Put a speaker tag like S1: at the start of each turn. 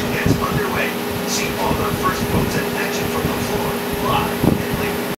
S1: Yes.